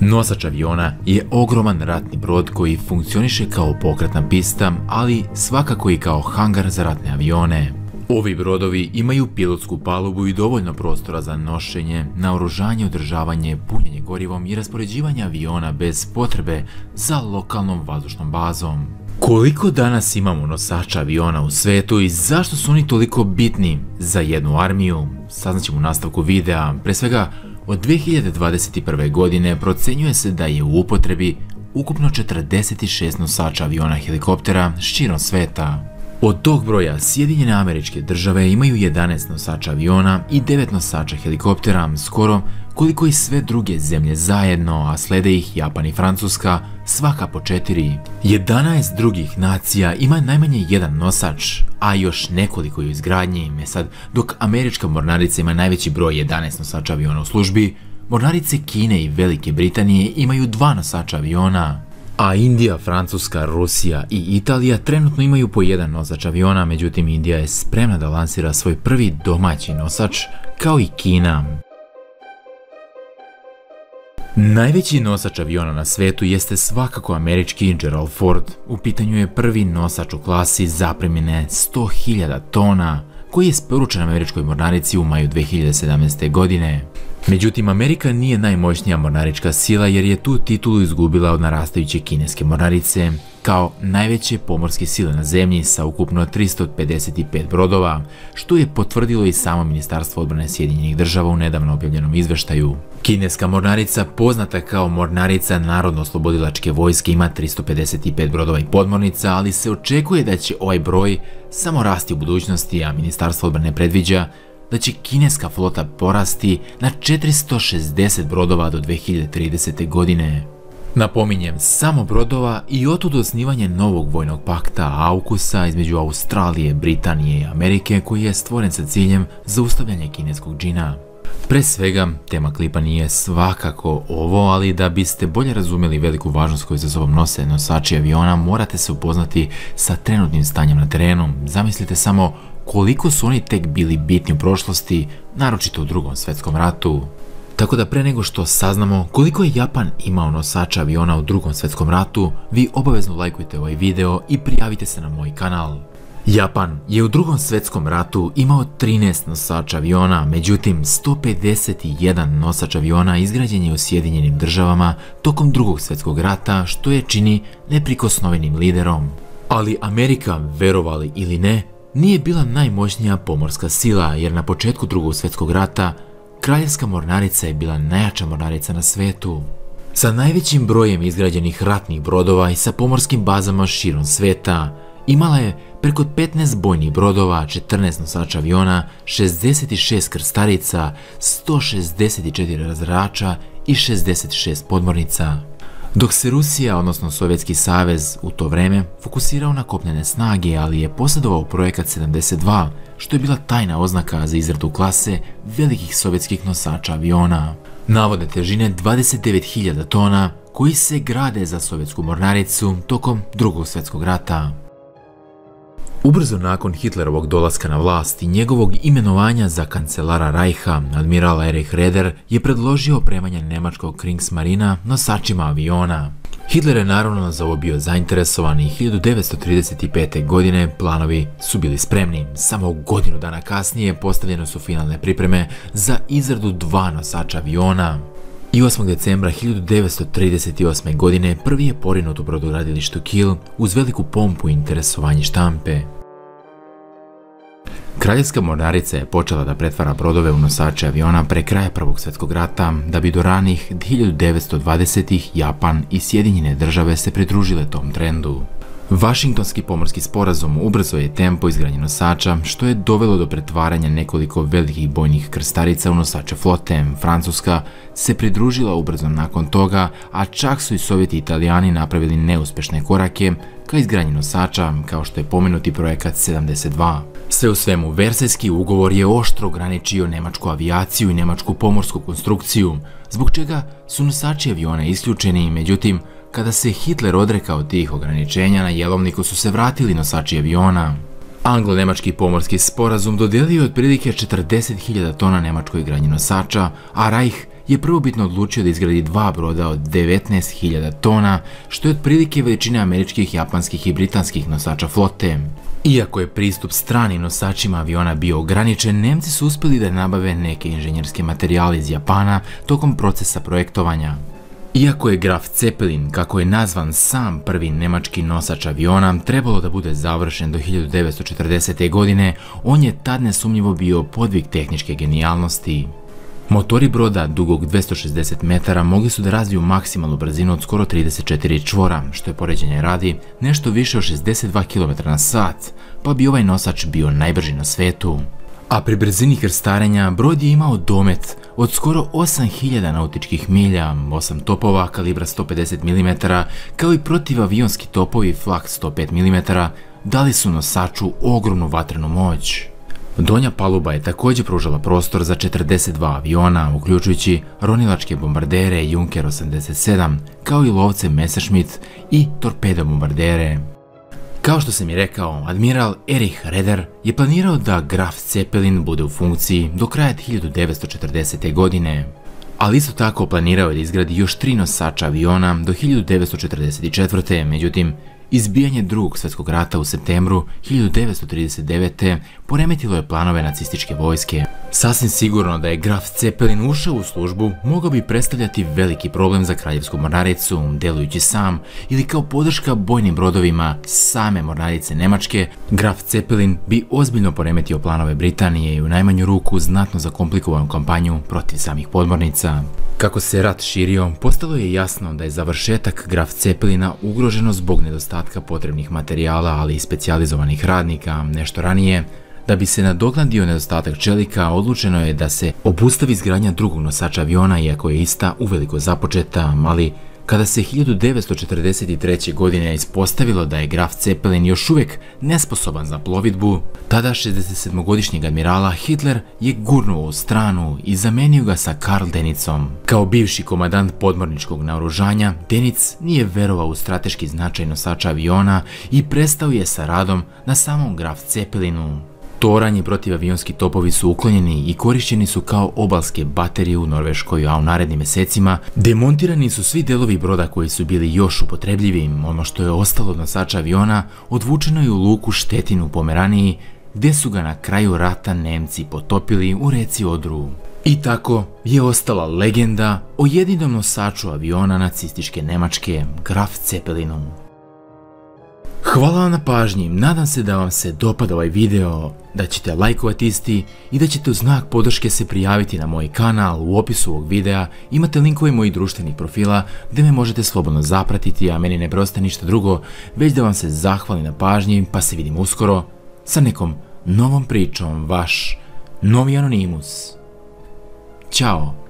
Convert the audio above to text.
Nosač aviona je ogroman ratni brod koji funkcioniše kao pokretna pista, ali svakako i kao hangar za ratne avione. Ovi brodovi imaju pilotsku palubu i dovoljno prostora za nošenje, naoružanje, održavanje, punjenje gorivom i raspoređivanje aviona bez potrebe za lokalnom vazdušnom bazom. Koliko danas imamo nosača aviona u svetu i zašto su oni toliko bitni za jednu armiju? Saznaćemo u nastavku videa. Pre svega, od 2021. godine procenjuje se da je u upotrebi ukupno 46 nosača aviona helikoptera širom sveta. Od tog broja Sjedinjene američke države imaju 11 nosača aviona i 9 nosača helikoptera, skoro koliko i sve druge zemlje zajedno, a slede ih Japan i Francuska, svaka po četiri. 11 drugih nacija ima najmanje jedan nosač, a još nekoliko u izgradnji. E sad, dok američka mornarica ima najveći broj 11 nosača aviona u službi, mornarice Kine i Velike Britanije imaju dva nosača aviona. A Indija, Francuska, Rusija i Italija trenutno imaju po jedan nosač aviona, međutim Indija je spremna da lansira svoj prvi domaći nosač, kao i Kina. Najveći nosač aviona na svetu jeste svakako američki Gerald Ford. U pitanju je prvi nosač u klasi zapremine 100.000 tona, koji je sporučen američkoj mornarici u maju 2017. godine. Međutim, Amerika nije najmoćnija mornarička sila jer je tu titulu izgubila od narastajuće kineske mornarice, kao najveće pomorske sile na zemlji sa ukupno 355 brodova, što je potvrdilo i samo Ministarstvo odbrane Sjedinjenih država u nedavno objavljenom izveštaju. Kineska mornarica, poznata kao mornarica Narodno-oslobodilačke vojske, ima 355 brodova i podmornica, ali se očekuje da će ovaj broj samo rasti u budućnosti, a Ministarstvo odbrane predviđa da će kineska flota porasti na 460 brodova do 2030. godine. Napominjem, samo brodova i otud osnivanje novog vojnog pakta AUKUSA između Australije, Britanije i Amerike koji je stvoren sa ciljem zaustavljanja kineskog džina. Pre svega, tema klipa nije svakako ovo, ali da biste bolje razumjeli veliku važnost koju za sobom nose nosači aviona, morate se upoznati sa trenutnim stanjem na terenu. Zamislite samo koliko su oni tek bili bitni u prošlosti, naročito u drugom svjetskom ratu. Tako da pre nego što saznamo koliko je Japan imao nosača aviona u drugom svjetskom ratu, vi obavezno lajkujte ovaj video i prijavite se na moj kanal. Japan je u drugom svjetskom ratu imao 13 nosača aviona, međutim 151 nosač aviona izgrađen je u Sjedinjenim državama tokom drugog svjetskog rata, što je čini neprikosnovenim liderom. Ali Amerika, verovali ili ne, nije bila najmoćnija pomorska sila jer na početku drugog svjetskog rata Kraljevska mornarica je bila najjača mornarica na svetu. Sa najvećim brojem izgrađenih ratnih brodova i sa pomorskim bazama širom sveta, imala je preko 15 bojnih brodova, 14 nosača aviona, 66 krstarica, 164 razrača i 66 podmornica. Dok se Rusija, odnosno Sovjetski savez, u to vreme fokusirao na kopnene snage, ali je posjedovao projekat 72, što je bila tajna oznaka za izradu klase velikih sovjetskih nosača aviona. Navode težine 29.000 tona koji se grade za sovjetsku mornaricu tokom drugog svjetskog rata. Ubrzo nakon Hitlerovog dolaska na vlast i njegovog imenovanja za kancelara Reicha, admiral Erich Reder je predložio opremanje nemačkog Kriegsmarina nosačima aviona. Hitler je naravno za ovo bio zainteresovan i 1935. godine planovi su bili spremni. Samo godinu dana kasnije postavljene su finalne pripreme za izradu dva nosača aviona. I 8. decembra 1938. godine prvi je porinut u brodogradilištu Kiel uz veliku pompu i interesovanje štampe. Kraljevska mornarica je počela da pretvara brodove u nosače aviona pre kraja Prvog svjetskog rata, da bi do ranih 1920-ih Japan i Sjedinjene države se pridružile tom trendu. Vašingtonski pomorski sporazum ubrzo je tempo izgradnje nosača, što je dovelo do pretvaranja nekoliko velikih bojnih krstarica u nosače flote. Francuska se pridružila ubrzo nakon toga, a čak su i Sovjeti i Italijani napravili neuspešne korake ka izgradnji nosača, kao što je pomenuti projekat 72. Sve u svemu, Versajski ugovor je oštro ograničio nemačku avijaciju i nemačku pomorsku konstrukciju, zbog čega su nosači aviona isključeni, međutim, kada se Hitler odrekao tih ograničenja, na jelovniku su se vratili nosači aviona. Anglo-nemački pomorski sporazum dodijelio je otprilike 40.000 tona nemačkoj granji nosača, a Reich je prvobitno odlučio da izgradi dva broda od 19.000 tona, što je otprilike veličine američkih, japanskih i britanskih nosača flote. Iako je pristup stranim nosačima aviona bio ograničen, Nemci su uspjeli da nabave neke inženjerske materijale iz Japana tokom procesa projektovanja. Iako je Graf Zeppelin, kako je nazvan sam prvi nemački nosač aviona, trebalo da bude završen do 1940. godine, on je tad nesumnjivo bio podvig tehničke genijalnosti. Motori broda dugog 260 metara mogli su da razviju maksimalnu brzinu od skoro 34 čvora, što je poređenje radi nešto više od 62 km na sat, pa bi ovaj nosač bio najbrži na svetu. A pri brzini krstarenja brod je imao domet od skoro 8000 nautičkih milja, 8 topova kalibra 150 mm, kao i protivavionski topovi flak 105 mm, dali su nosaču ogromnu vatrenu moć. Donja paluba je također pružala prostor za 42 aviona, uključujući ronilačke bombardere Junker 87, kao i lovce Messerschmitt i torpedo bombardere. Kao što sam i rekao, admiral Erich Reder je planirao da Graf Zeppelin bude u funkciji do kraja 1940. godine, ali isto tako planirao je da izgradi još tri nosača aviona do 1944. Međutim, Izbijanje drugog svjetskog rata u septembru 1939. poremetilo je planove nacističke vojske. Sasvim sigurno da je Graf Zeppelin ušao u službu mogao bi predstavljati veliki problem za kraljevsku mornaricu, delujući sam ili kao podrška bojnim brodovima same mornarice Nemačke, Graf Zeppelin bi ozbiljno poremetio planove Britanije i u najmanju ruku znatno zakomplikovanu kampanju protiv samih podmornica. Kako se rat širio, postalo je jasno da je završetak Graf Zeppelina ugroženo zbog nedostatka potrebnih materijala, ali i specijalizovanih radnika. Nešto ranije, da bi se nadoknadio nedostatak čelika, odlučeno je da se obustavi izgradnja drugog nosača aviona, iako je ista uveliko započeta, ali kada se 1943. godine ispostavilo da je Graf Zeppelin još uvijek nesposoban za plovidbu, tada 67-godišnjeg admirala Hitler je gurnuo u stranu i zamenio ga sa Karl Denicom. Kao bivši komadant podmorničkog naoružanja, Denic nije verovao u strateški značaj nosača aviona i prestao je sa radom na samom Graf Zeppelinu. Toranj i protivavionski topovi su uklonjeni i korišćeni su kao obalske baterije u Norveškoj, a u narednim mjesecima demontirani su svi delovi broda koji su bili još upotrebljivi. Ono što je ostalo od nosača aviona odvučeno je u luku Štetinu u Pomeraniji, gdje su ga na kraju rata Nemci potopili u reci Odru. I tako je ostala legenda o jedinom nosaču aviona nacističke Nemačke, Graf Zeppelinu. Hvala vam na pažnji, nadam se da vam se dopada ovaj video, da ćete lajkovati isti i da ćete u znak podrške se prijaviti na moj kanal u opisu ovog videa, imate linkove mojih društvenih profila gdje me možete slobodno zapratiti, a meni ne proste ništa drugo, već da vam se zahvali na pažnji, pa se vidim uskoro sa nekom novom pričom, vaš novi Anonimus. Ćao!